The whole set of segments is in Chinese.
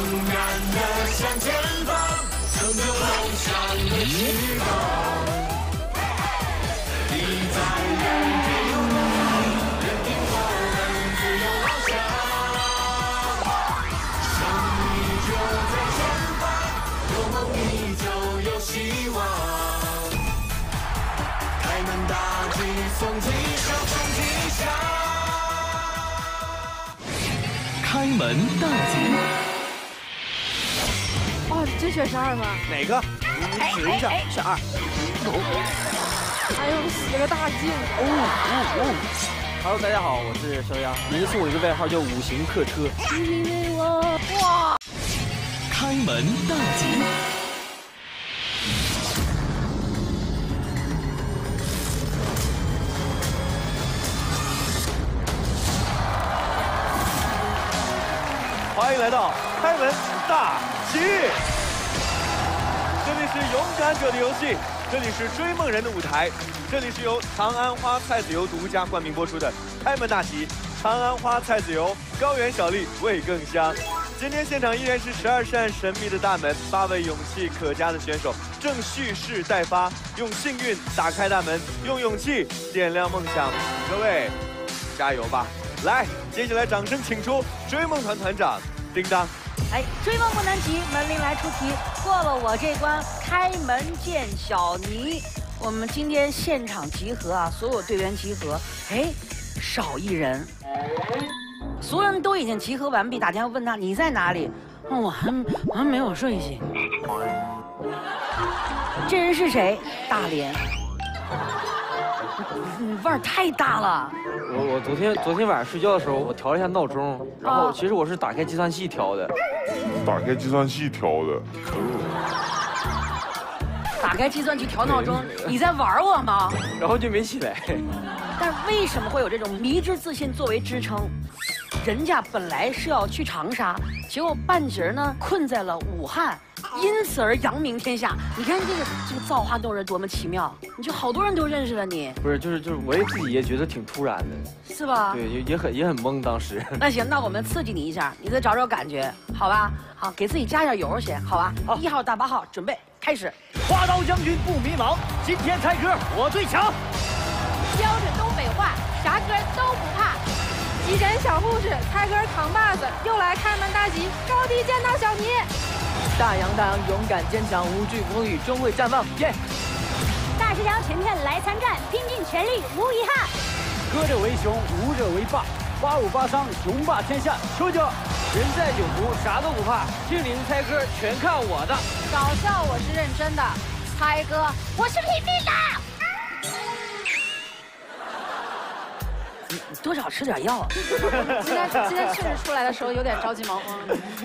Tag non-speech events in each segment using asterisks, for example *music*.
然的向前方，乘着梦想的翅膀。你在原地游荡，任凭我们自由翱翔。胜利就在前方，有梦你就有希望。开门大吉，真选十二吗？哪个？你你指一下。选二。哎呦，使个大劲！哦哦哦！Hello，大家好，我是肖央，您送我一个外号叫五行客车。哇！开门大吉，欢迎来到开门大吉！是勇敢者的游戏，这里是追梦人的舞台，这里是由长安花菜籽油独家冠名播出的开门大吉。长安花菜籽油，高原小粒味更香。今天现场。依然是十二扇神秘的大门，八位勇气可嘉的选手正蓄势待发，用幸运打开大门，用勇气点亮梦想。各位，加油吧！来，接下来掌声请出追梦团团长叮当。哎，追梦不能急，门铃来出题，过了我这关，开门见小尼。我们今天现场集合啊，所有队员集合，哎，少一人，所有人都已经集合完毕，打电话问他你在哪里？哦我还我还没有睡醒。这人是谁？大连。嗯，味儿太大了。我我昨天昨天晚上睡觉的时候，我调了一下闹钟，然后其实我是打开计算器调的，打开计算器调的。打开计算器调闹钟，你在玩我吗？然后就没起来。*laughs* 但为什么会有这种迷之自信作为支撑？人家本来是要去长沙，结果半截儿呢困在了武汉，因此而扬名天下。你看这个这个造化弄人多么奇妙！你就好多人都认识了你，不是，就是就是，我也自己也觉得挺突然的，是吧？对，也也很也很懵当时。那行，那我们刺激你一下，你再找找感觉，好吧？好，给自己加点油先，好吧？好一号到八号，准备开始。花刀将军不迷茫，今天猜歌我最强。标准东北话，啥歌都不怕。急诊小护士，猜歌扛把子，又来开门大吉，高低见到小尼。大洋大洋，勇敢坚强，无惧风雨，终会绽放。耶！大石条全片来参战，拼尽全力无遗憾。歌者为雄，舞者为霸，八五八三，雄霸天下。说着，人在囧途，啥都不怕，听你们猜歌全看我的。搞笑我是认真的，猜歌我是拼命的。你多少吃点药。*laughs* 今天今天确实出来的时候有点着急忙慌。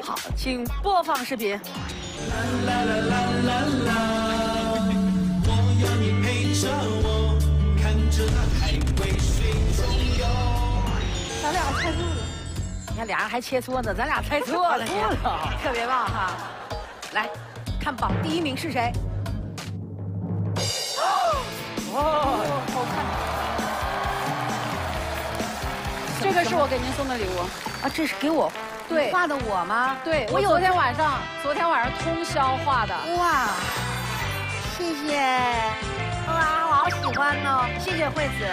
好，请播放视频。啦啦啦啦啦我要你陪着我，看着那海龟水中游。咱俩猜对了。你看俩人还切磋呢，咱俩猜错了，特别棒哈！来，看榜第一名是谁？哦，好看。这个是我给您送的礼物。啊，这是给我对画的我吗？对，我有我昨天晚上昨天晚上通宵画的。哇，谢谢，哇，我好喜欢哦，谢谢惠子。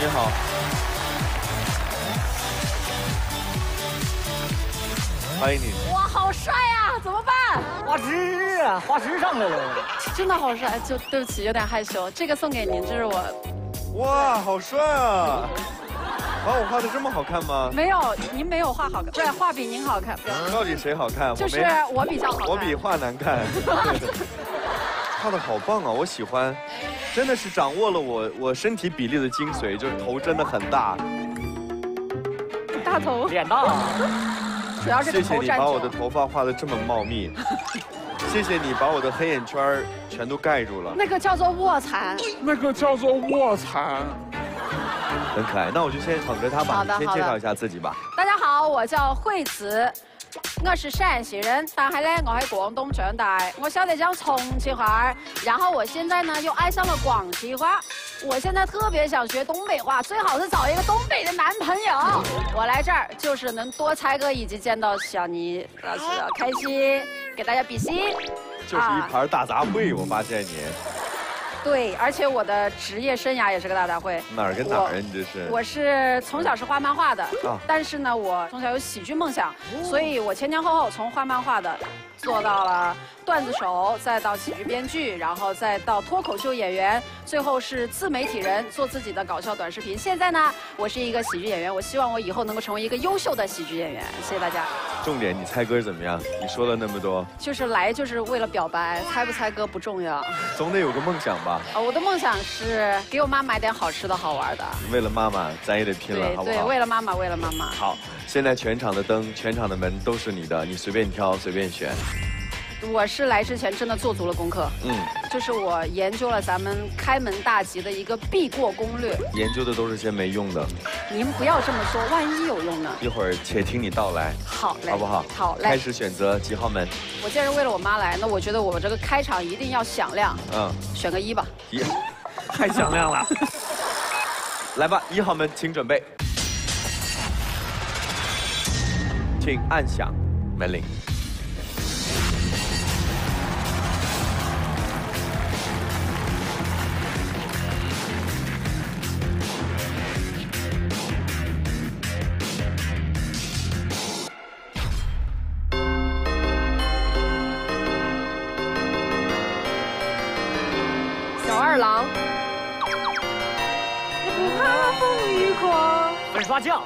你好，欢迎你。哇，好帅呀！怎么办？花枝啊，花枝上来了。真的好帅，就对不起，有点害羞。这个送给您，这是我哇，好帅啊！把我画的这么好看吗？没有，您没有画好看，对，画比您好看。到底谁好看？就是我比较好看。我比画难看。*laughs* 画的好棒啊，我喜欢，真的是掌握了我我身体比例的精髓，就是头真的很大。大头，脸大。主要是谢谢你把我的。头发画的这么茂密，*laughs* 谢谢你把我的黑眼圈儿全都盖住了，那个叫做卧蚕。那个叫做卧蚕。很可爱。那我就先捧着他吧，好的先介绍一下自己吧。大家好，我叫惠子，我是陕西人，但係咧我喺广东长大，我晓得讲重庆话，然后我现在呢又爱上了广西话。我现在特别想学东北话，最好是找一个东北的男朋友。我来这儿就是能多猜歌以及见到小尼老师，开心，给大家比心。就是一盘大杂烩，我发现你对，而且我的职业生涯也是个大杂烩。哪儿跟哪儿啊？你这是？我是从小是画漫画的，啊但是呢，我从小有喜剧梦想，所以我前前后后从画漫画的做到了段子手，再到喜剧编剧，然后再到脱口秀演员，最后是自媒体人，做自己的搞笑短视频。现在呢，我是一个喜剧演员，我希望我以后能够成为一个优秀的喜剧演员。谢谢大家。重点，你猜歌怎么样？你说了那么多，就是来就是为了表白，猜不猜歌不重要。总得有个梦想吧？啊，我的梦想是给我妈买点好吃的好玩的。为了妈妈，咱也得拼了，对对，好不好？为了妈妈，为了妈妈。好，现在全场的灯、全场的门都是你的，你随便挑，随便选。我是来之前真的做足了功课，嗯，就是我研究了咱们开门大吉的一个必过攻略。研究的都是些没用的，您不要这么说，万一有用呢？一会儿且听你道来，好嘞，好不好？好嘞。开始选择几号门？我既然是为了我妈来，那我觉得我这个开场一定要响亮，嗯，选个一吧。一，*laughs* 太响亮了。*laughs* 来吧，一号门，请准备，请按响门铃。刷匠，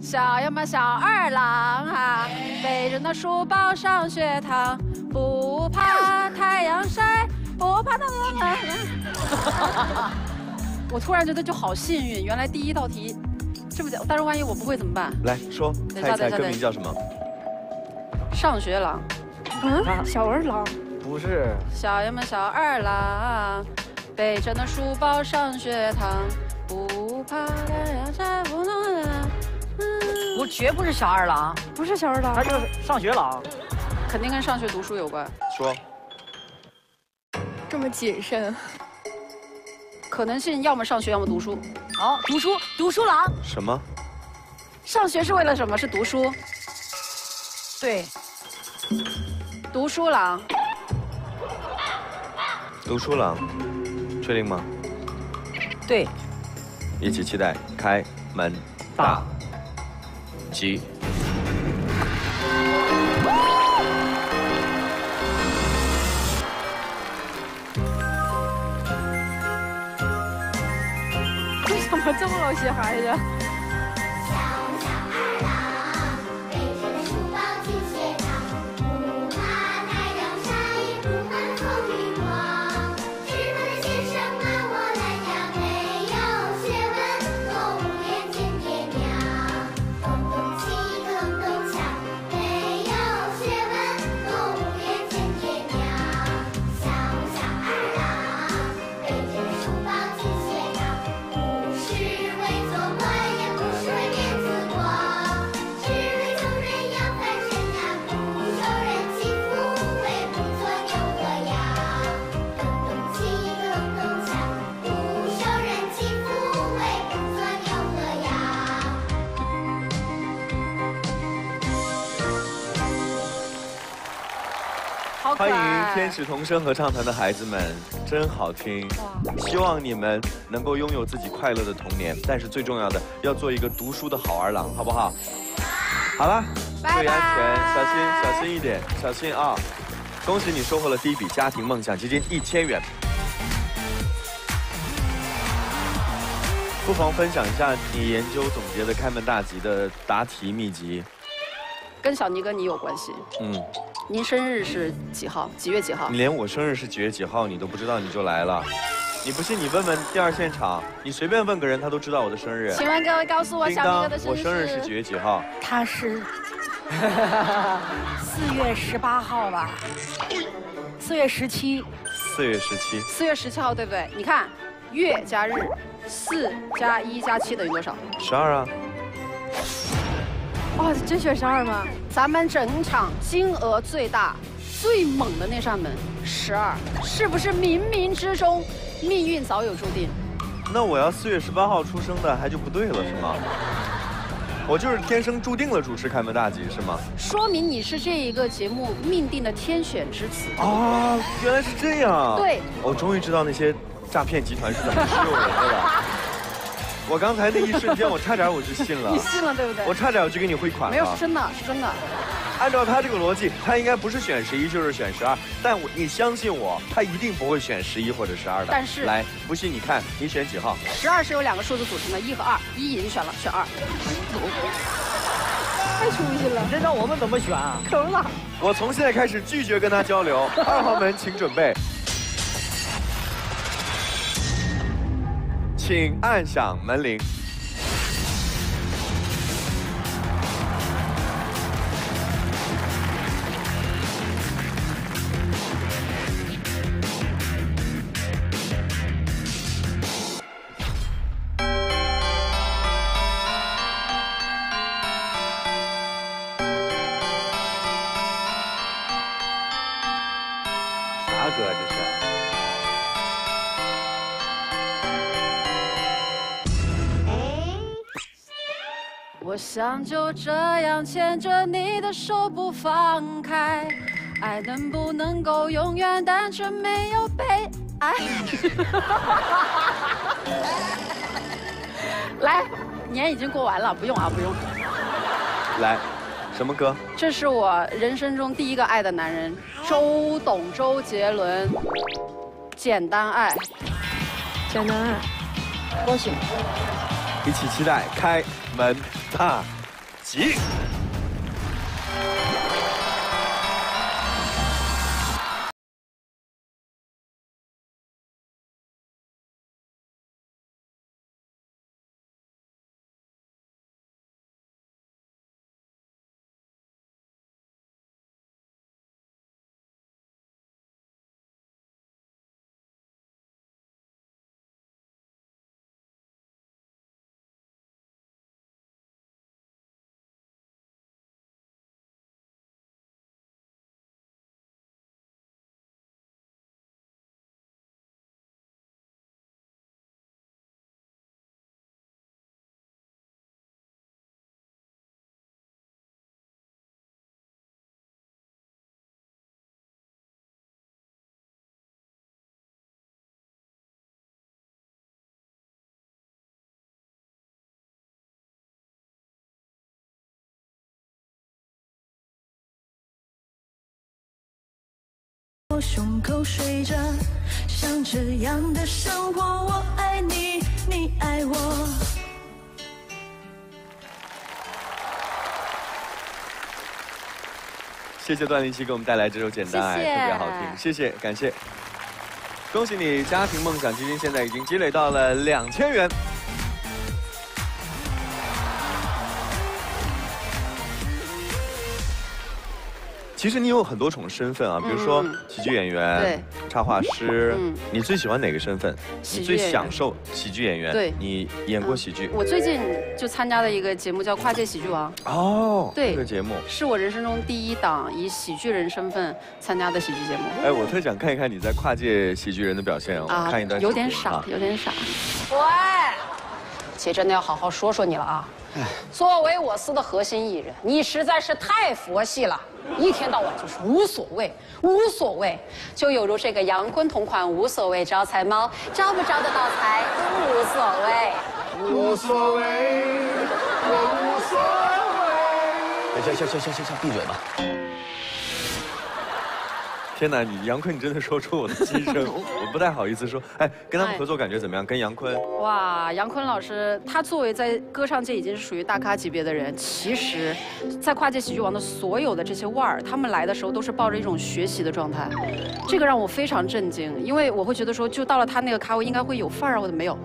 小呀嘛小二郎啊，背着那书包上学堂，不怕太阳晒，不怕那个。*laughs* 我突然觉得就好幸运，原来第一道题。这么简，但是万一我不会怎么办？来说，等一猜一猜歌下等一下等一名叫什么？上学郎，嗯，小二郎，不是，小爷们小二郎，背着那书包上学堂，不怕太阳晒，不能。嗯，我绝不是小二郎，不是小二郎他，就是上学郎。肯定跟上学读书有关。说，这么谨慎，可能性要么上学，要么读书。好，读书读书郎，什么？上学是为了什么？是读书。对，读书郎，读书郎，确定吗？对，一起期待开门大吉。为什么这么老些孩子？欢迎。天使童声合唱团的孩子们，真好听。希望你们能够拥有自己快乐的童年，但是最重要的要做一个读书的好儿郎，好不好？好了，注意安全，小心，小心一点，小心啊！恭喜你收获了第一笔家庭梦想基金一千元。不妨分享一下你研究总结的开门大吉的答题秘籍。跟小尼哥你有关系。嗯，您生日是几号？几月几号你？连我生日是几月几号你都不知道，你就来了。你不信你问问第二现场，你随便问个人，他都知道我的生日。请问各位告诉我小哥哥的，生日我生日是几月几号？他是 *laughs* 四月十八号吧？四月十七，四月十七。四月十七号，对不对？你看，月加日，四加一加七等于多少？十二啊。哇，真选十二吗？咱们整场金额最大、最猛的那扇门，十二，是不是冥冥之中命运早有注定？那我要四月十八号出生的，还就不对了是吗？我就是天生注定了主持开门大吉是吗？说明你是这一个节目命定的天选之子。啊，原来是这样。对，我终于知道那些诈骗集团是怎么忽悠人的了。我刚才那一瞬间，我差点我就信了。*laughs* 你信了对不对？我差点我就给你汇款了。没有，是真的，是真的。按照他这个逻辑，他应该不是选十一就是选十二，但我你相信我，他一定不会选十一或者十二的。但是来，不信你看，你选几号？十二是由两个数字组成的，一和二，一已经选了，选二。太出息了，这让我们怎么选啊？*laughs* 坑了。我从现在开始拒绝跟他交流。二号门，请准备，请按响门铃。想就这样牵着你的手不放开，爱能不能够永远单纯没有悲哀？*laughs* 来，年已经过完了，不用啊，不用。来，什么歌？这是我人生中第一个爱的男人，周董，周杰伦，《简单爱》。简单爱，恭喜。一起期待开门大吉。胸口睡着，像这样的生活，我爱你，你爱我。谢谢段林希给我们带来这首《简单爱》，特别好听，谢谢，感谢。恭喜你，家庭梦想基金现在已经积累到了两千元。其实你有很多种身份啊，比如说嗯喜剧演员、对插画师。嗯你最喜欢哪个身份？你最享受喜剧演员？对你演过喜剧？我最近就参加了一个节目叫《跨界喜剧王》，哦，对这个节目。是我人生中第一档以喜剧人身份参加的喜剧节目。哎，我特想看一看你在跨界喜剧人的表现，我看一段。有点傻啊，有点傻。喂，姐真的要好好说说你了啊！作为我司的核心艺人，你实在是太佛系了，一天到晚就是无所谓，无所谓，就有如这个杨坤同款无所谓招财猫，招不招得到财都无所谓。无所谓，我无所谓。行行行行行行，闭嘴吧。天哪，你杨坤，你真的说出我的心声，*laughs* 我不太好意思说。哎，跟他们合作感觉怎么样？跟杨坤，哇，杨坤老师，他作为在歌唱界已经是属于大咖级别的人，其实，在跨界喜剧王的所有的这些腕儿，他们来的时候都是抱着一种学习的状态，这个让我非常震惊，因为我会觉得说，就到了他那个咖位应该会有范儿啊，或者没有，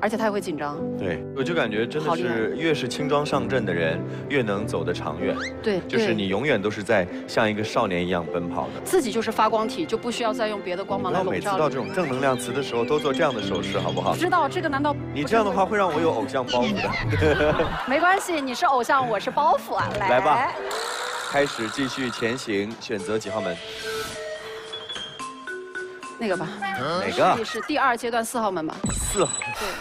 而且他也会紧张。对，我就感觉真的是越是轻装上阵的人，越能走得长远。对，就是你永远都是在像一个少年一样奔跑的。自己就是发光体，就不需要再用别的光芒不要每次来笼罩你。到这种正能量词的时候都做这样的手势，好不好不？知道这个难道你这样的话会让我有偶像包袱的。*laughs* 没关系？你是偶像，我是包袱啊！来来吧，开始继续前行，选择几号门？那个吧，哪个这？是第二阶段四号门吧？四号。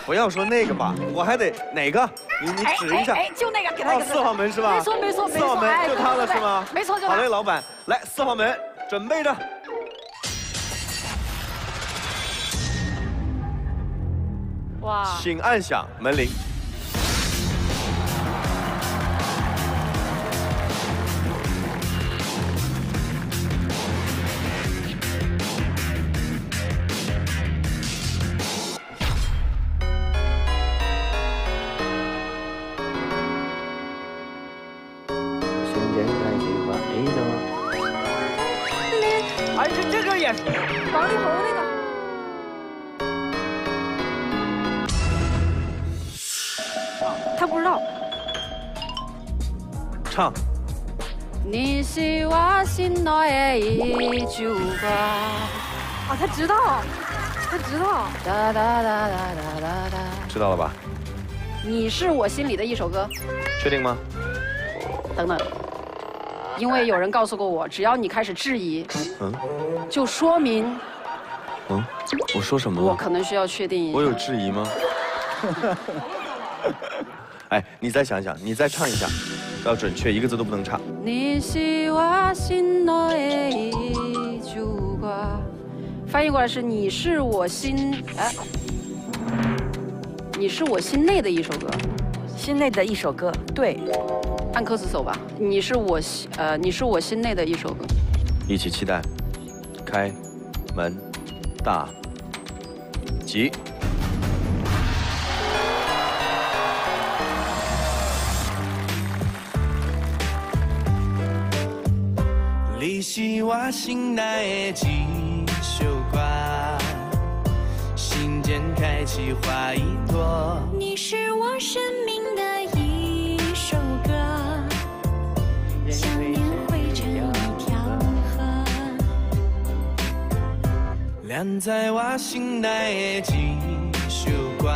不要说那个吧，我还得哪个？你你指一下。哎就那个，给他哦，给他四号门是吧？没错没错没错四号门就他了是吗？没错就他。好嘞，老板，来四号门，准备着。哇，请按响门铃。一句歌。啊，他知道，他知道。哒哒哒哒哒哒哒。知道了吧？你是我心里的一首歌。确定吗？等等，因为有人告诉过我，只要你开始质疑，嗯就说明嗯，我说什么了？我可能需要确定一下。我有质疑吗？*laughs* 哎，你再想想，你再唱一下，要准确，一个字都不能差。你是我心内的一句歌，翻译过来是你是我心哎，你是我心内的一首歌，心内的一首歌，对，按歌词走吧。你是我心呃，你是我心内的一首歌。一起期待，开门大吉。是我心内的一首歌，心间开启花一朵。你是我生命的一首歌，想念汇成一条河。亮在我心内的一首歌，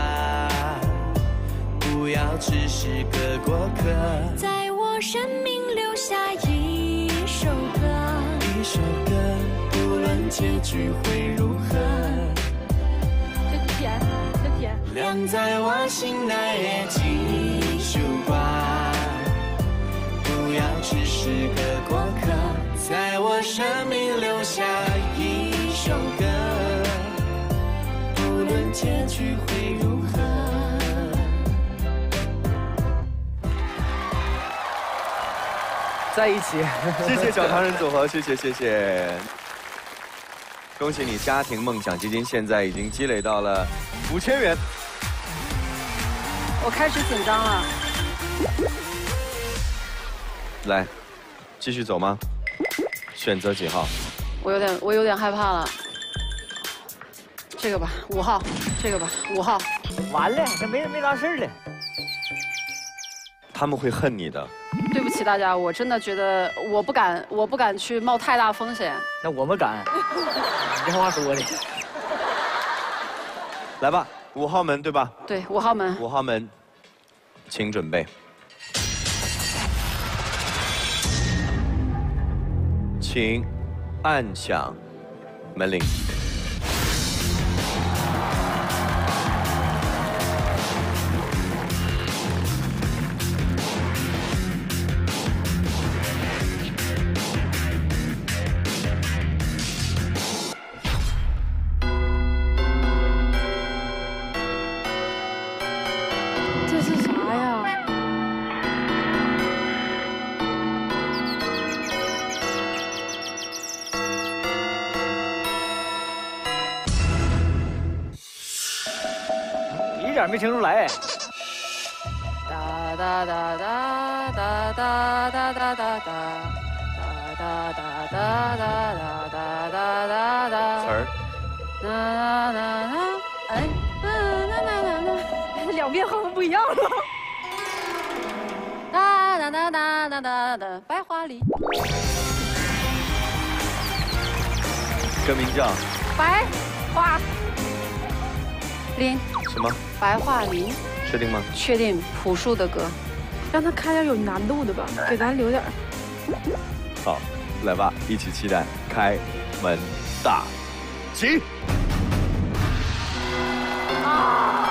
不要只是个过客。在我生首歌，不论结局会如何。这甜，这甜。亮在我心内的一首歌，不要只是个过客，在我生命留下一首歌，不论结局会如何。在一起。*laughs* 谢谢小唐人组合，谢谢谢谢。恭喜你，家庭梦想基金现在已经积累到了五千元。我开始紧张了。来，继续走吗？选择几号？我有点，我有点害怕了。这个吧，五号，这个吧，五号。完了，这没没啥事儿了。他们会恨你的。对不起大家，我真的觉得我不敢，我不敢去冒太大风险。那我们敢，*laughs* 你这话说的。来吧，五号门对吧？对，五号门。五号门，请准备。请按响门铃。不一样了。哒哒哒哒哒哒哒，白桦林，歌名叫白桦林，什么？白桦林，确定吗？确定朴树的歌。让他开点有难度的吧，给咱留点。好，来吧，一起期待开门大吉。哇，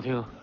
好听！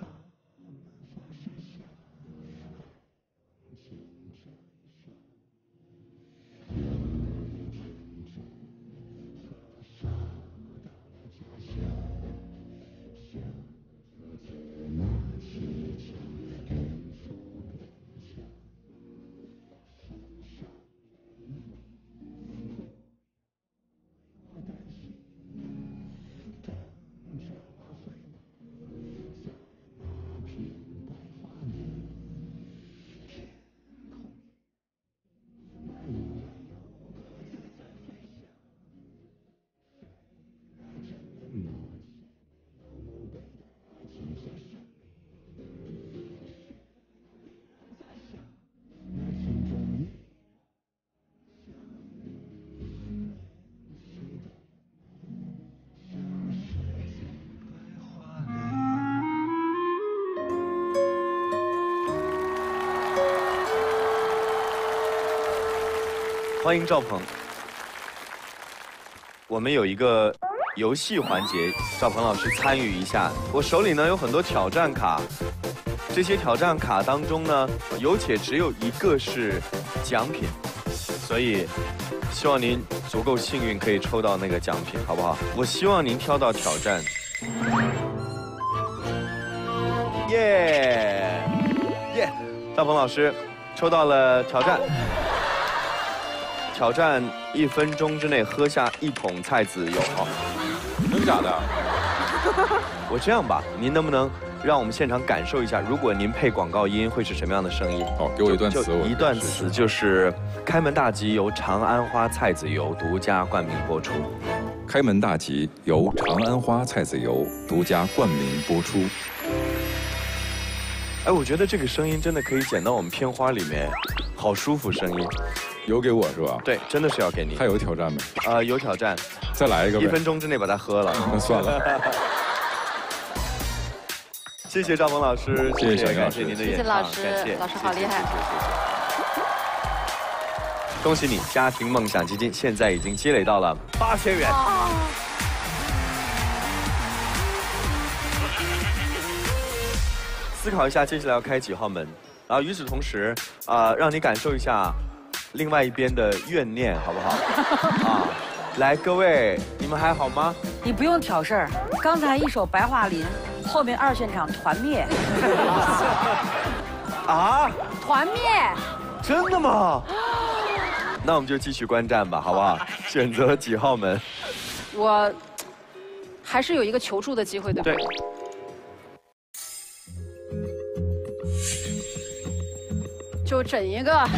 欢迎赵鹏。我们有一个游戏环节，赵鹏老师参与一下。我手里呢有很多挑战卡，这些挑战卡当中呢，有且只有一个是奖品，所以希望您足够幸运，可以抽到那个奖品，好不好？我希望您挑到挑战。耶耶，赵鹏老师抽到了挑战。挑战一分钟之内喝下一桶菜籽油，真假的？*laughs* 我这样吧，您能不能让我们现场感受一下，如果您配广告音会是什么样的声音？好，给我一段词，我一段词就是开门大吉由长安花菜籽油独家冠名播出。开门大吉由长安花菜籽油独家冠名播出。哎，我觉得这个声音真的可以剪到我们片花里面，好舒服声音。有给我是吧？对，真的是要给你。还有挑战没？呃，有挑战。再来一个。一分钟之内把它喝了。*laughs* 那算了。*laughs* 谢谢赵萌老师，谢谢感谢您的演唱，谢谢老师好厉害。恭喜你，家庭梦想基金现在已经积累到了八千元。思考一下，接下来要开几号门？然后与此同时，啊，让你感受一下。另外一边的怨念，好不好？啊，来，各位，你们还好吗？你不用挑事儿，刚才一首《白桦林》，后面二现场团灭。*laughs* 啊？团灭？真的吗？那我们就继续观战吧，好不好？选择几号门？我还是有一个求助的机会，对吧？对。就整一个。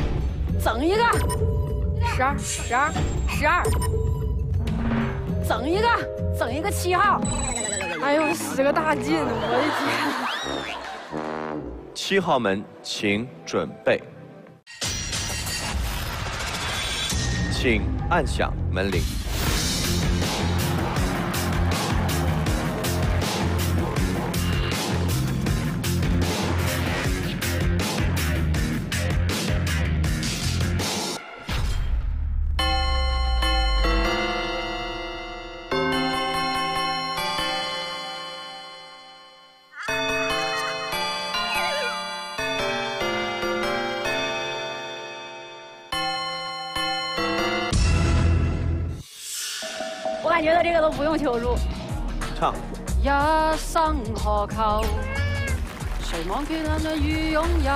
整一个，十二，十二，十二，整一个，整一个七号。哎呦，使个大劲，我的天！七号门，请准备，请按响门铃。何求？谁忘记那雨拥有？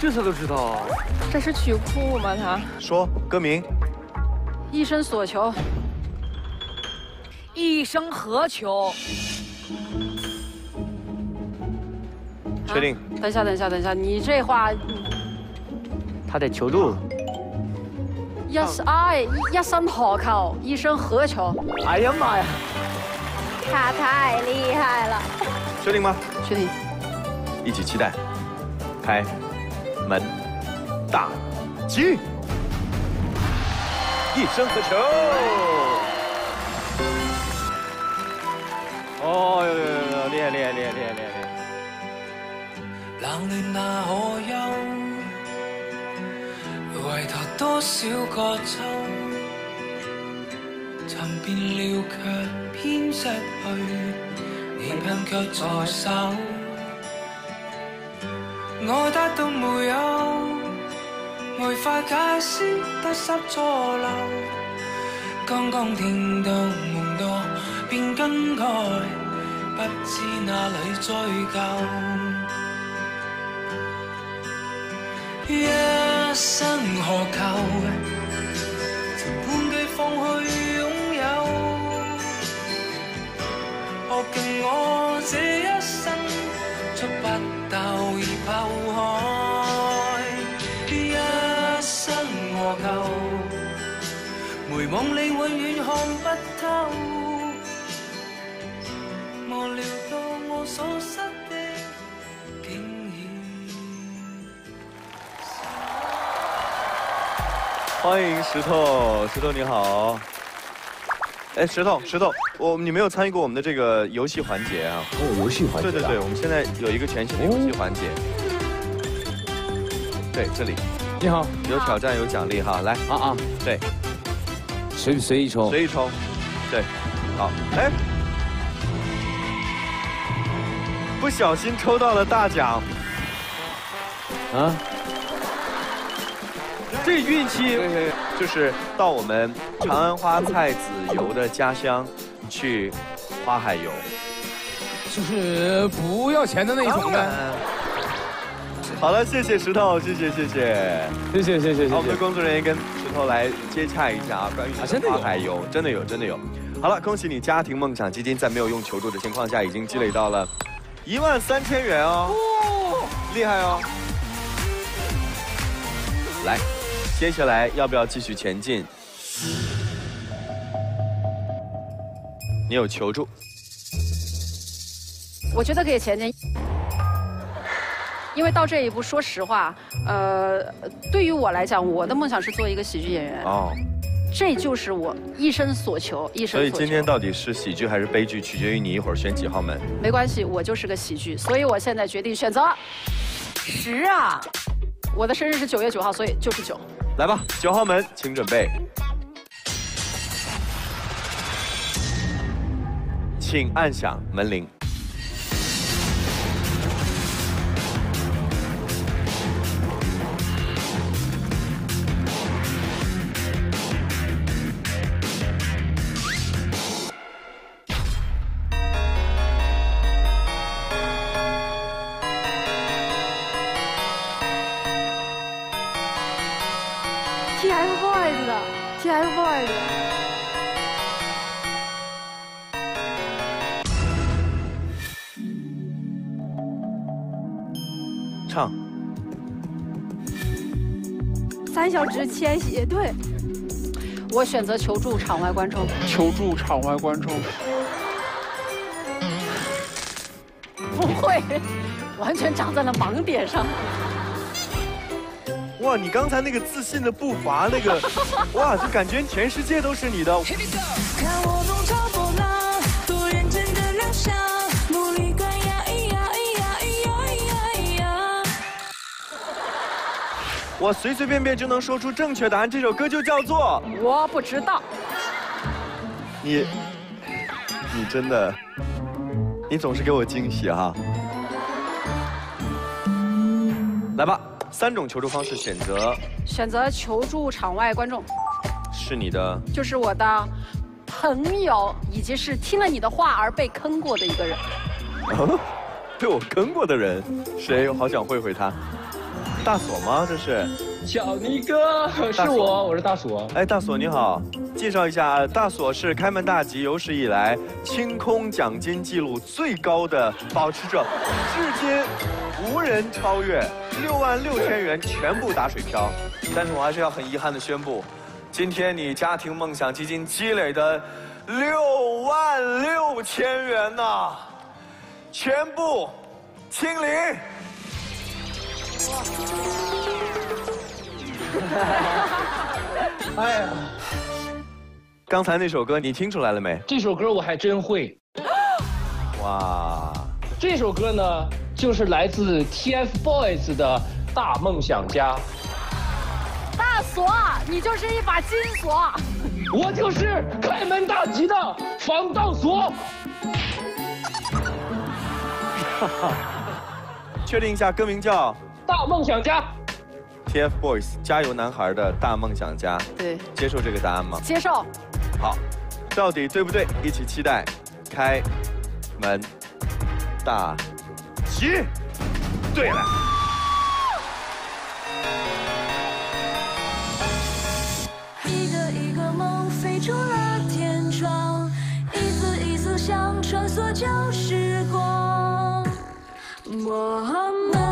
这他都知道啊。这是曲库吗？他说歌名，一生所求，一生何求？确定？等一下，等一下，等一下，你这话他得求助。一哎一生何求，一生何求？哎呀妈呀！他太厉害了。确定吗？确定。一起期待。开门大吉，一生何求？哦哟哟哟！厉害厉害厉害厉害厉害！冷暖那可休？回头多少個秋？尋遍了卻偏失去，你偏卻在手。我得到沒有？没法解释得失錯漏。剛剛聽到夢多，便更改，不知哪里追究。一生何求？放去擁有，學盡我這一生觸不到而剖開。一生何求？回望你永遠看不透，無料到我所失歡迎石头，石头你好。哎，石头，石头，我你没有参与过我们的这个游戏环节啊？哦，游戏环节。对对对，我们现在有一个全新的游戏环节。对，这里。你好。有挑战，有奖励哈，来。啊啊。对。随随意抽。随意抽。对。好，哎。不小心抽到了大奖。啊？這運氣就是到我们长安花菜籽油的家乡去花海游，就是不要钱的那一种的。好了，谢谢石头，谢谢谢谢，谢谢谢谢。好，我们的工作人员跟石头来接洽一下啊，关于花海游，真的有真的有。好了，恭喜你，家庭梦想基金在没有用求助的情况下，已经积累到了一万三千元哦，厉害哦。來。接下来要不要继续前进？你有求助？我觉得可以前进，因为到这一步，说实话，呃，对于我来讲，我的梦想是做一个喜剧演员。哦，这就是我一生所求，一生所求。所以今天到底是喜剧还是悲剧，取决于你一会儿选几号门。没关系，我就是个喜剧，所以我现在决定选择十啊！我的生日是九月九号，所以就是九。来吧九号门请准备。请按响门铃。三小只千玺，对。我选择求助场外观众。求助场外观众。不会，完全长在了盲点上。哇，你刚才那个自信的步伐，那个，哇，就感觉全世界都是你的。我随随便便就能说出正确答案，这首歌就叫做……我不知道。你，你真的，你总是给我惊喜哈。来吧。三种求助方式选择。选择求助场外观众，是你的，就是我的朋友，以及是听了你的话而被坑过的一个人。啊，被我坑过的人，谁？我好想会会他。大锁吗？这是？小尼哥，是我，我是大锁。哎，大锁你好，介绍一下，大锁是开门大吉有史以来清空奖金记录最高的保持者，至今无人超越，六万六千元全部打水漂。但是我还是要很遗憾的宣布，今天你家庭梦想基金积累的六万六千元呐，全部清零。*laughs* 哎呀，刚才那首歌你听出来了没？这首歌我还真会。哇，这首歌呢，就是来自 TFBOYS 的《大梦想家》。大锁，你就是一把金锁。我就是开门大吉的防盗锁。*laughs* 确定一下，歌名叫《大梦想家》。TFBOYS 加油男孩的大梦想家。对，接受这个答案吗？接受。好，到底对不对？一起期待开门大吉。对了。一个一个梦飞出了天窗，一丝一丝想穿梭旧时光。我们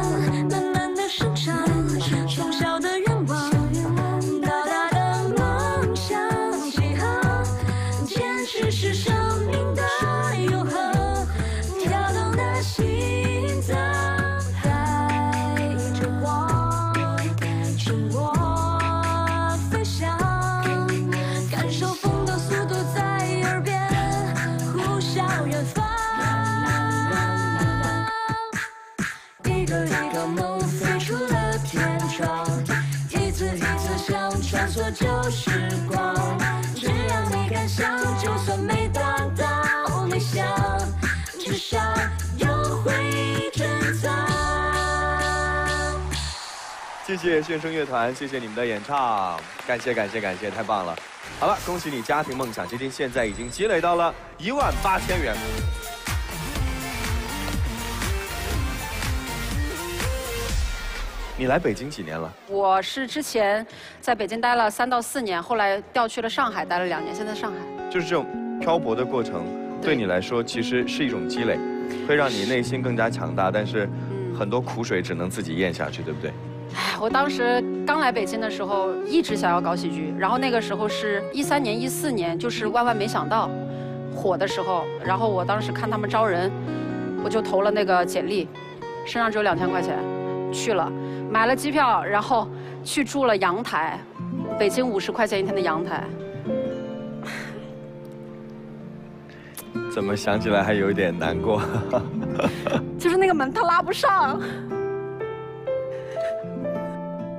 谢谢炫声乐团，谢谢你们的演唱，感谢感谢感谢，太棒了！好了，恭喜你家庭梦想基金现在已经积累到了一万八千元。你来北京几年了？我是之前在北京待了三到四年，后来调去了上海待了两年，现在上海。就是这种漂泊的过程，对你来说其实是一种积累，会让你内心更加强大。但是很多苦水只能自己咽下去，对不对？唉，我当时刚来北京的时候，一直想要搞喜剧，然后那个时候是一三年、一四年，就是万万没想到火的时候。然后我当时看他们招人，我就投了那个简历，身上只有两千块钱，去了，买了机票，然后去住了阳台，北京五十块钱一天的阳台。怎么想起来还有一点难过？*laughs* 就是那个门它拉不上，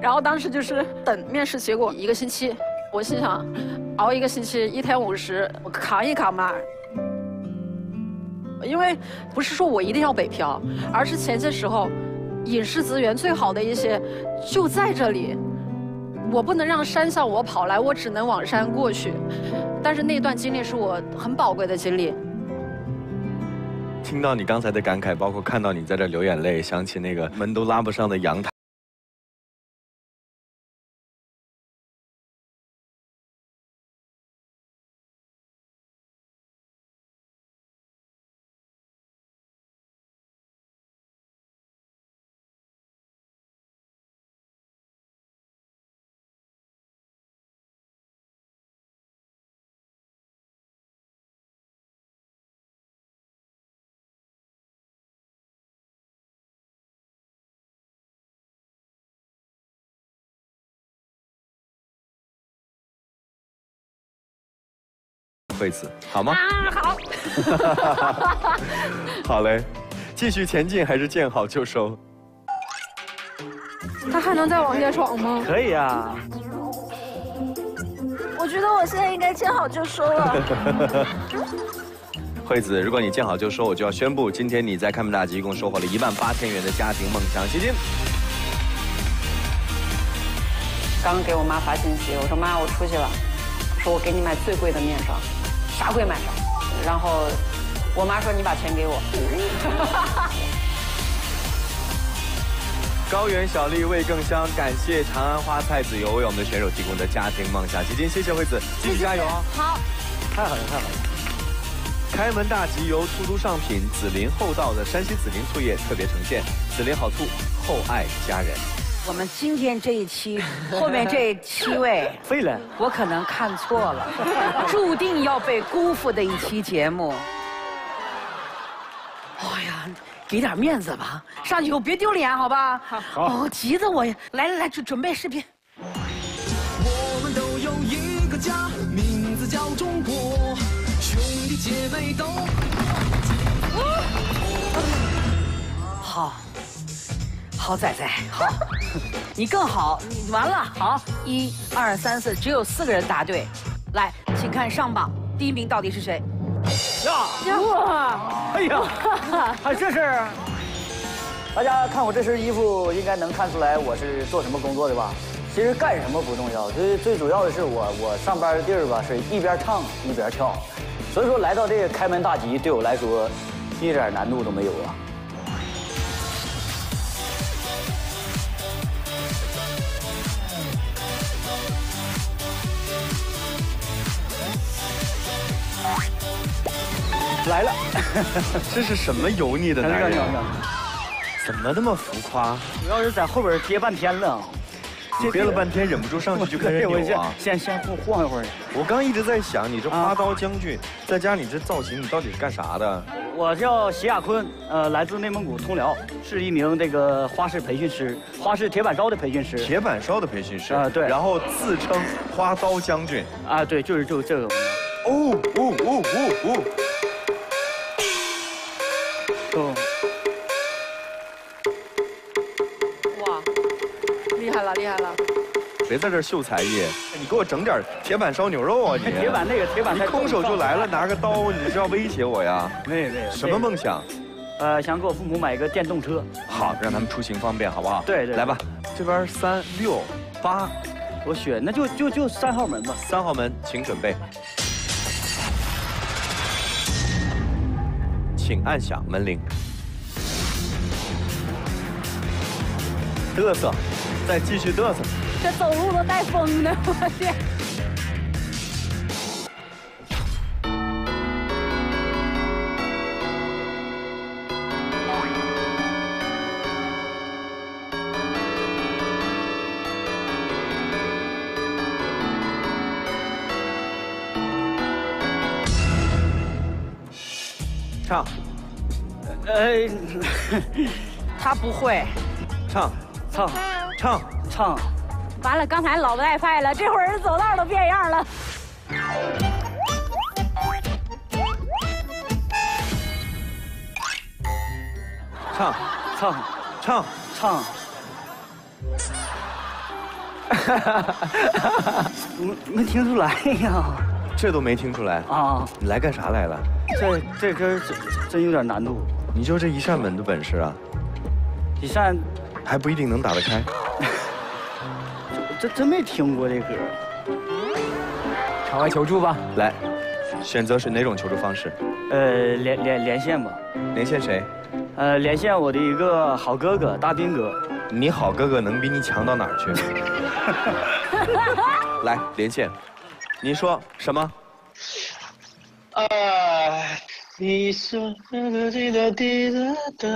然后当时就是等面试结果一个星期，我心想，熬一个星期一天五十，我扛一扛嘛。因为不是说我一定要北漂，而是前些时候影视资源最好的一些就在这里，我不能让山向我跑来，我只能往山过去。但是那段经历是我很宝贵的经历。听到你刚才的感慨，包括看到你在这流眼泪，想起那个门都拉不上的阳台。惠子，好吗？啊，好。*laughs* 好嘞，继续前进还是见好就收？他还能再往下闯吗？可以啊。我觉得我现在应该见好就收了。*laughs* 惠子，如果你见好就收，我就要宣布，今天你在开门大吉一共收获了一万八千元的家庭梦想基金。刚给我妈发信息，我说妈，我出去了，说我给你买最贵的面霜，啥贵买啥。然后我妈说你把钱给我。*laughs* 高原小丽味更香，感谢长安花菜籽油为我们的选手提供的家庭梦想基金，谢谢惠子，继续加油啊！好，太好了，太好了！开门大吉由兔都上品紫林厚道的山西紫林醋业特别呈现，紫林好醋，厚爱家人。我们今天这一期后面这七位 *laughs* 废了，我可能看错了，*laughs* 注定要被辜负的一期节目。哎呀，给点面子吧，上去以后别丢脸，好吧？好。哦，急得我呀！来来来，准准备视频。我们都有一个家，名字叫中国，兄弟姐妹都。好，好仔仔，好，你更好，你完了，好，一二三四，只有四个人答对，来，请看上榜，第一名到底是谁？呀，哇，哎呀，还这是，大家看我这身衣服，应该能看出来我是做什么工作的吧？其实干什么不重要，最最主要的是我我上班的地儿吧，是一边唱一边跳，所以说来到这个开门大吉，对我来说一点难度都没有啊。来了，*laughs* 这是什么油腻的男人？怎么那么浮夸？主要是在后边憋半天了，憋了半天忍不住上去就开始扭啊！先先晃一会儿。我刚一直在想，你这花刀将军，再加你这造型，你到底是干啥的？我叫谢亚坤，呃，来自内蒙古通辽，是一名这个花式培训师，花式铁板烧的培训师。铁板烧的培训师啊，对。然后自称花刀将军啊，对，就是就这个。哦哦哦哦哦！哦，哇，厉害了，厉害了！别在这秀才艺，你给我整点铁板烧牛肉啊！你铁板那个铁板，你空手就来了，拿个刀，你是要威胁我呀？没有没有。什么梦想？呃，想给我父母买一个电动车。好，让他们出行方便，好不好？对对。来吧，这边三六八，我选，那就就就三号门吧。三号门，请准备。请按响门铃。嘚瑟，再继续嘚瑟。这走路都带风的，我天！呃，他不会。唱，唱，唱，唱。完了，刚才老不带派了，这会儿走道都变样了。唱，唱，唱，唱。没没听出来呀？这都没听出来啊？你来干啥来了？这这歌真真有点难度。你就这一扇门的本事啊？一扇还不一定能打得开。这真没听过这歌。场外求助吧，来，选择是哪种求助方式？呃，连连连线吧。连线谁？呃，连线我的一个好哥哥大兵哥。你好哥哥能比你强到哪儿去？*laughs* 来连线，你说什么？啊，你说滴滴答滴答答，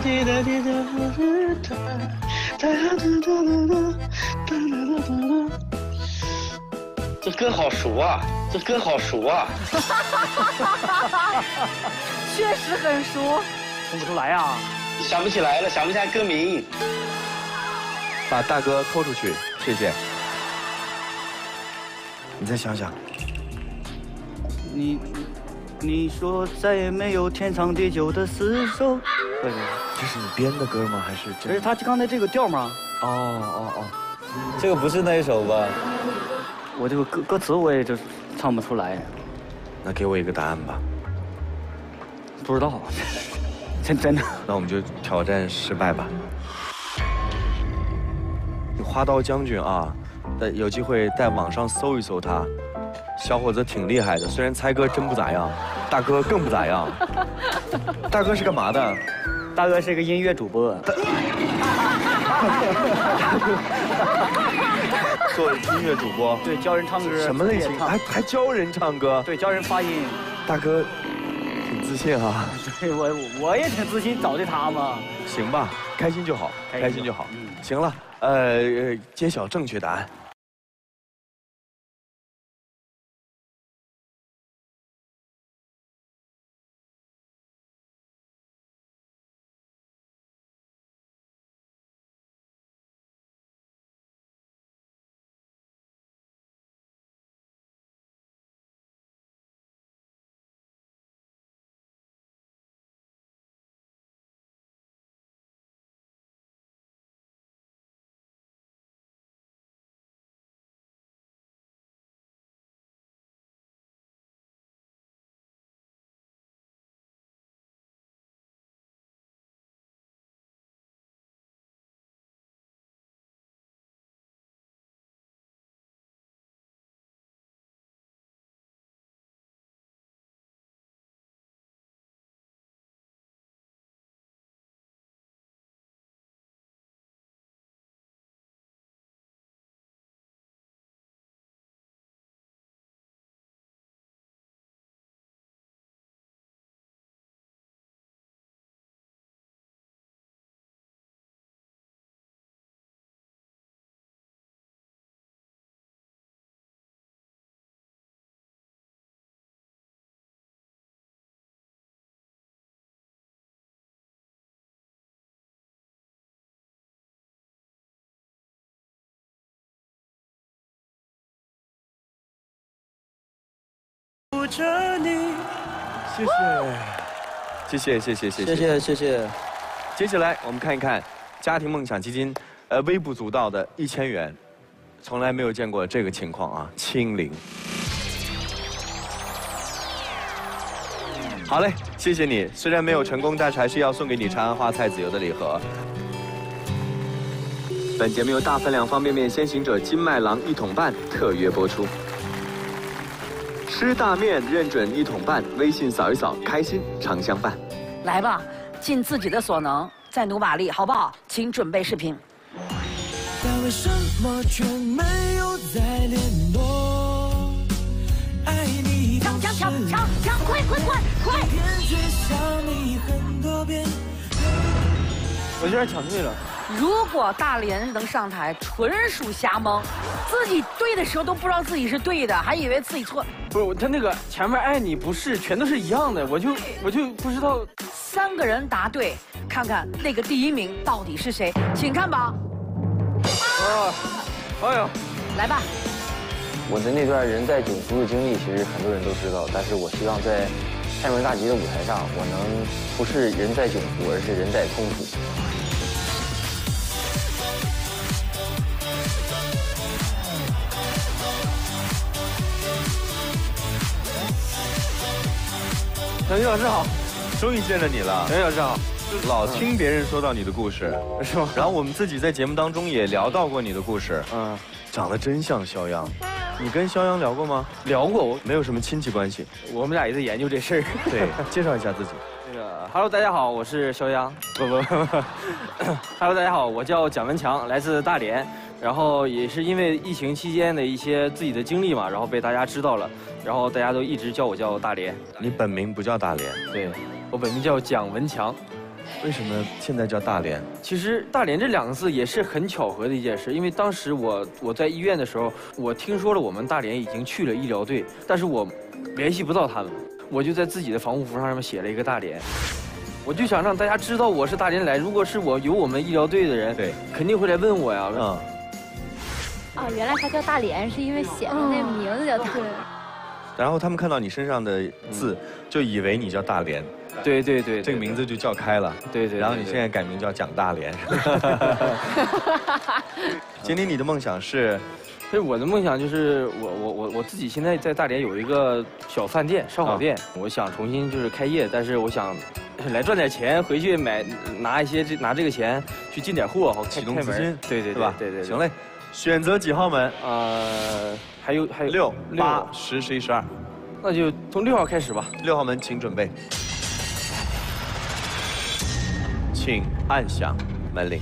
滴滴答滴答哒，哒哒哒哒哒哒哒。这歌好熟啊，这歌好熟啊。*laughs* 确实很熟，听不出来啊。想不起来了，想不起来歌名。把大哥拖出去，谢谢。你再想想。你，你说再也没有天长地久的厮守。对对。这是你编的歌吗？还是？这是他刚才这个调吗？哦哦哦，这个不是那一首吧？我这个歌歌词我也就唱不出来。那给我一个答案吧。不知道。*laughs* 真真的，那我们就挑战失败吧。花刀将军啊，呃，有机会在网上搜一搜他，小伙子挺厉害的。虽然猜歌真不咋样，大哥更不咋样。大哥是干嘛的？大哥是个音乐主播。做音乐主播，对，教人唱歌。什么类型？还还教人唱歌？对，教人发音。大哥，挺自信啊。*laughs* 对我我也挺自信，找的他嘛。行吧，开心就好，开心就好开心就好。行了，呃，揭晓正确答案。着你。谢谢，谢谢，谢谢，谢谢谢谢谢。接下来我们看一看家庭梦想基金，呃，微不足道的一千元，从来没有见过这个情况啊，清零。好嘞，谢谢你。虽然没有成功，但是还是要送给你长安花菜籽油的礼盒。本节目由大分量方便面先行者金麦郎一桶半特约播出。吃大面认准一桶半，微信扫一扫，开心常相伴。来吧，尽自己的所能，再努把力，好不好？请准备视频。但为什么却没有再联络？爱你抢抢抢抢抢，快快快快！遍追想你很多遍。我居然抢对了。如果大连能上台，纯属瞎蒙，自己对的时候都不知道自己是对的，还以为自己错。不是他那个前面爱你不是全都是一样的，我就我就不知道。三个人答对，看看那个第一名到底是谁？请看榜。啊，哎呦，来吧。我的那段人在囧途的经历，其实很多人都知道，但是我希望在开门大吉的舞台上，我能不是人在囧途，而是人在空途。小徐老师好，终于见着你了。小徐老师好，老听别人说到你的故事，是吗？然后我们自己在节目当中也聊到过你的故事。嗯，长得真像肖央。你跟肖央聊过吗？聊过，我没有什么亲戚关系。我们俩也在研究这事儿。对，*laughs* 介绍一下自己。那个，Hello，大家好，我是肖央。不不不，*coughs* Hello，大家好，我叫蒋文强，来自大连。然后也是因为疫情期间的一些自己的经历嘛，然后被大家知道了，然后大家都一直叫我叫大连。你本名不叫大连？对，我本名叫蒋文强。为什么现在叫大连？其实“大连”这两个字也是很巧合的一件事，因为当时我我在医院的时候，我听说了我们大连已经去了医疗队，但是我联系不到他们，我就在自己的防护服上面写了一个大连，我就想让大家知道我是大连来。如果是我有我们医疗队的人，对，肯定会来问我呀。嗯。哦，原来他叫大连，是因为写的那名字叫大连。然后他们看到你身上的字，就以为你叫大连。对对对，这个名字就叫开了。对对。然后你现在改名叫蒋大连。*laughs* 今天你的梦想是？所以我的梦想就是我我我我自己现在在大连有一个小饭店烧烤店，我想重新就是开业，但是我想来赚点钱，回去买拿一些这拿这个钱去进点货，好启动资金，对对对吧？对对。行嘞，选择几号门？呃，还有还有六八十十一十二，那就从六号开始吧。六号门，请准备，请按响门铃。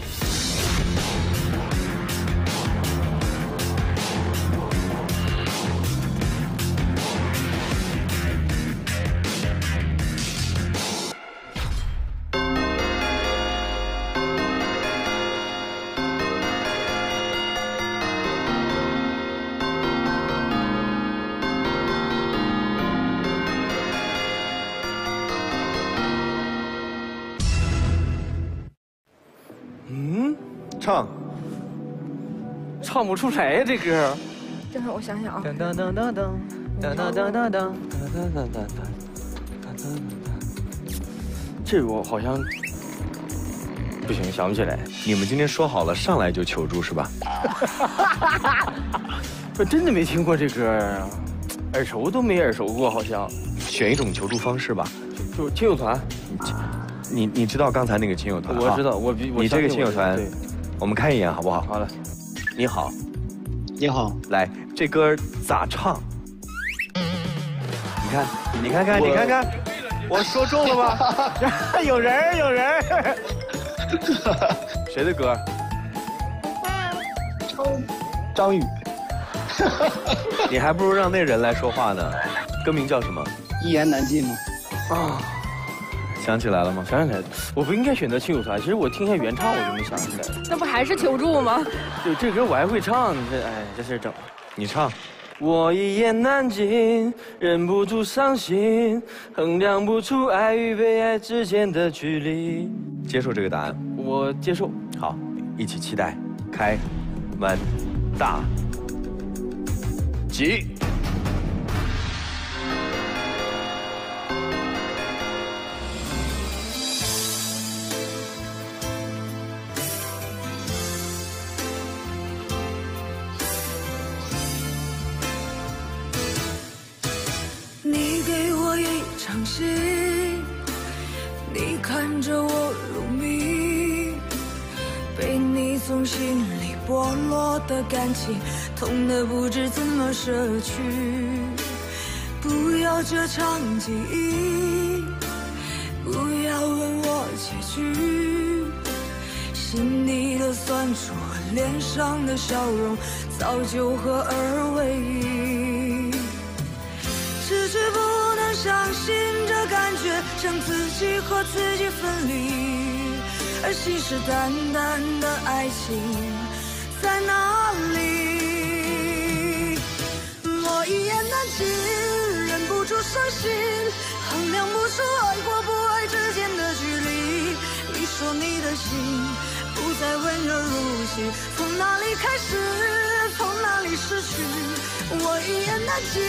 唱不出来呀这歌。等会儿我想想啊。噔噔噔噔噔噔噔噔噔噔噔噔噔噔噔。这我好像不行，想不起来。你们今天说好了上来就求助是吧？我 *laughs* 真的没听过这歌啊，耳熟都没耳熟过，好像。选一种求助方式吧，就亲友团。你你知道刚才那个亲友团？我知道，我比我你这个亲友团对，我们看一眼好不好？好了，你好，你好，来，这歌咋唱？你看，你看看，你看看，我说中了吧？*laughs* 有人有人。*laughs* 谁的歌？张宇。你还不如让那人来说话呢。歌名叫什么？一言难尽吗？啊，想起来了吗？想起来了。我不应该选择亲友团，其实我听一下原唱我就能想起来。那不还是求助吗？*laughs* 对，这歌我还会唱，这哎，这事儿整。你唱。我一言难尽，忍不住伤心，衡量不出爱与被爱之间的距离。接受这个答案，我接受。好，一起期待。开门大吉。的感情，痛得不知怎么舍去。不要这场记忆，不要问我结局，心底的酸楚和脸上的笑容，早就合二为一。迟迟不能相信这感觉，像自己和自己分离，而信誓旦旦的爱情哪里？我一言难尽，忍不住伤心，衡量不出爱或不爱之间的距离。你说你的心不再温热如昔，从哪里开始，从哪里失去？我一言难尽，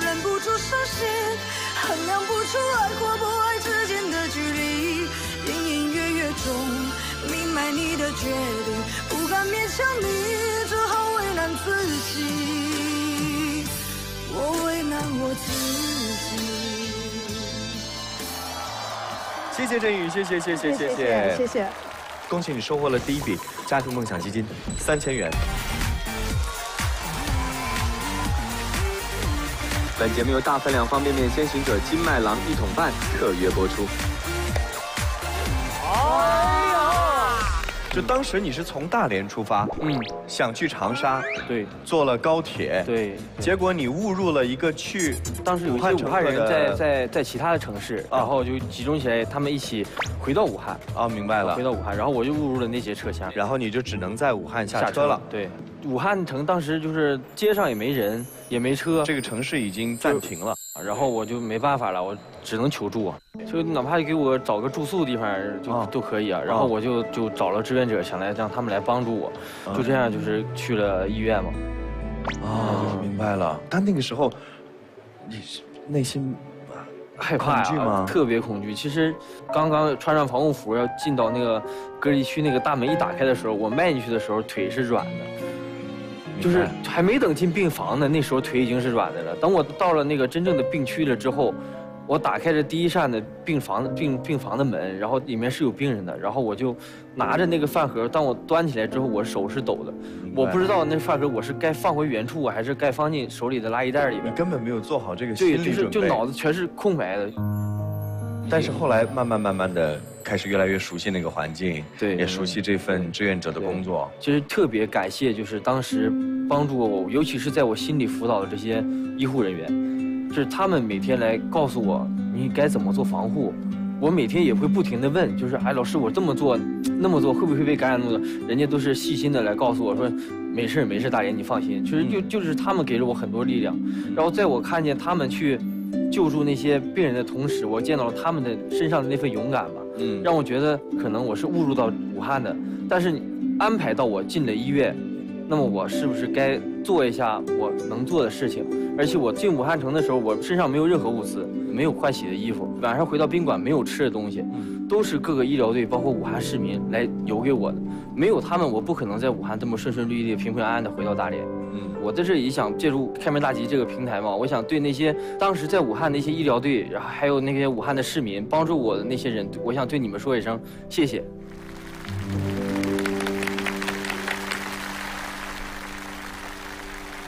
忍不住伤心，衡量不出爱或不爱之间的距离。隐隐约约中明白你的决定，不敢勉强你，只好为难自己。我为难我自己。谢谢振宇，谢谢谢谢谢谢谢谢。恭喜你收获了第一笔家庭梦想基金三千元。本节目由大分量方便面先行者金麦郎一桶半特约播出。就当时你是从大连出发，嗯，想去长沙，对，坐了高铁，对，结果你误入了一个去当时有一些武汉人在在在其他的城市，然后就集中起来，他们一起回到武汉。啊，明白了，回到武汉，然后我就误入了那节车厢，然后你就只能在武汉下车了。对，武汉城当时就是街上也没人，也没车，这个城市已经暂停了。然后我就没办法了，我只能求助啊，就哪怕给我找个住宿的地方就都可以啊。然后我就就找了志愿者，想来让他们来帮助我，就这样就是去了医院嘛。啊，明白了。但那个时候，你是内心害怕恐惧吗？特别恐惧。其实刚刚穿上防护服要进到那个隔离区，那个大门一打开的时候，我迈进去的时候腿是软的。就是还没等进病房呢，那时候腿已经是软的了。等我到了那个真正的病区了之后，我打开了第一扇的病房的病病房的门，然后里面是有病人的，然后我就拿着那个饭盒，当我端起来之后，我手是抖的，我不知道那饭盒我是该放回原处，还是该放进手里的垃圾袋里边。你根本没有做好这个心对，理准备。就是就脑子全是空白的。但是后来慢慢慢慢的开始越来越熟悉那个环境，对也熟悉这份志愿者的工作。其实特别感谢，就是当时帮助我，尤其是在我心理辅导的这些医护人员，就是他们每天来告诉我你该怎么做防护。我每天也会不停的问，就是哎，老师，我这么做，那么做会不会被感染？那么多，人家都是细心的来告诉我说，没事没事，大爷你放心。其实就就是他们给了我很多力量，然后在我看见他们去救助那些病人的同时，我见到了他们的身上的那份勇敢吧，嗯，让我觉得可能我是误入到武汉的，但是安排到我进了医院，那么我是不是该做一下我能做的事情？而且我进武汉城的时候，我身上没有任何物资。没有换洗的衣服，晚上回到宾馆没有吃的东西，都是各个医疗队，包括武汉市民来邮给我的。没有他们，我不可能在武汉这么顺顺利利、平平安安的回到大连。嗯，我在这里想借助开门大吉这个平台嘛，我想对那些当时在武汉那些医疗队，然后还有那些武汉的市民帮助我的那些人，我想对你们说一声谢谢。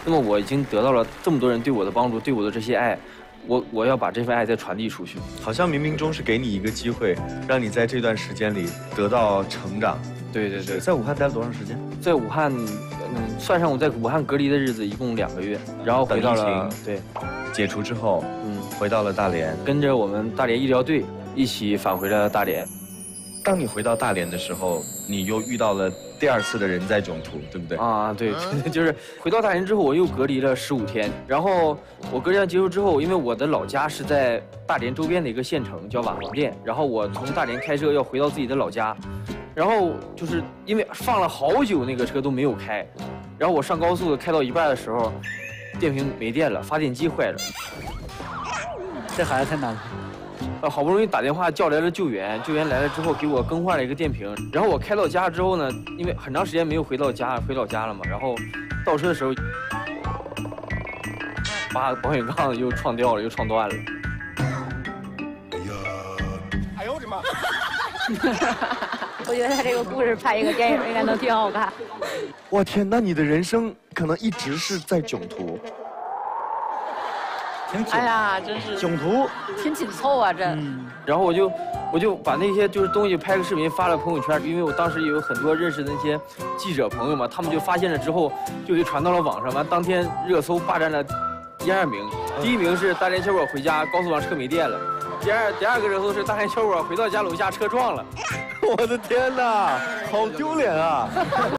那么我已经得到了这么多人对我的帮助，对我的这些爱。我我要把这份爱再传递出去，好像冥冥中是给你一个机会，让你在这段时间里得到成长。对对对，在武汉待了多长时间？在武汉，嗯，算上我在武汉隔离的日子，一共两个月，然后回到了对，解除之后，嗯，回到了大连，跟着我们大连医疗队一起返回了大连。当你回到大连的时候，你又遇到了。第二次的人在囧途，对不对？啊，对，*laughs* 就是回到大连之后，我又隔离了十五天。然后我隔离完结束之后，因为我的老家是在大连周边的一个县城，叫瓦房店。然后我从大连开车要回到自己的老家，然后就是因为放了好久那个车都没有开，然后我上高速开到一半的时候，电瓶没电了，发电机坏了。这孩子太难了。呃，好不容易打电话叫来了救援，救援来了之后给我更换了一个电瓶，然后我开到家之后呢，因为很长时间没有回到家，回老家了嘛，然后倒车的时候，把保险杠又撞掉了，又撞断了。哎呀！哎呦我的妈！*laughs* 我觉得他这个故事拍一个电影应该能挺好看。我天，那你的人生可能一直是在囧途。哎呀，真是囧途，挺紧凑啊，这。然后我就，我就把那些就是东西拍个视频发了朋友圈，因为我当时也有很多认识的那些记者朋友嘛，他们就发现了之后，就给传到了网上。完当天热搜霸占了第二名，第一名是大连小伙回家高速上车没电了，第二第二个热搜是大连小伙回到家楼下车撞了。*laughs* 我的天哪，好丢脸啊！